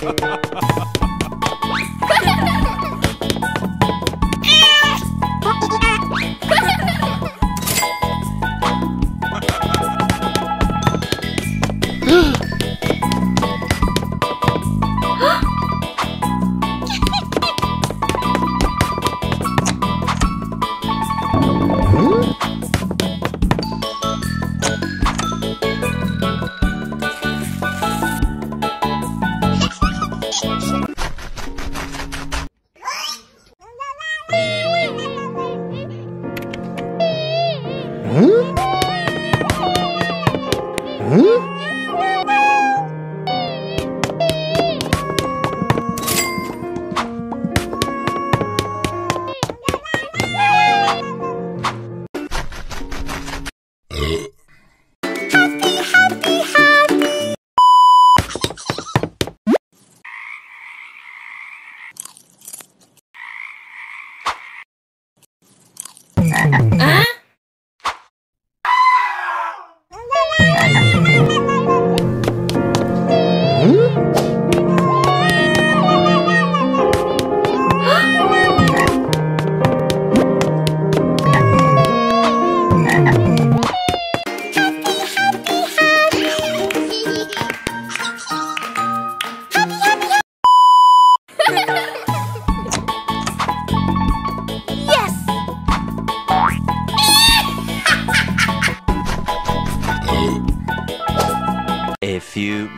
Ha ha ha ha! A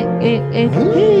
Hmm?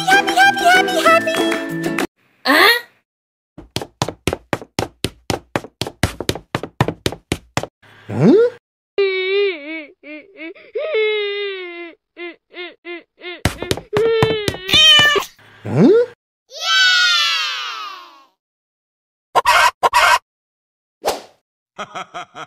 happy, happy, happy, happy, happy. Huh? Huh? Huh? Yeah!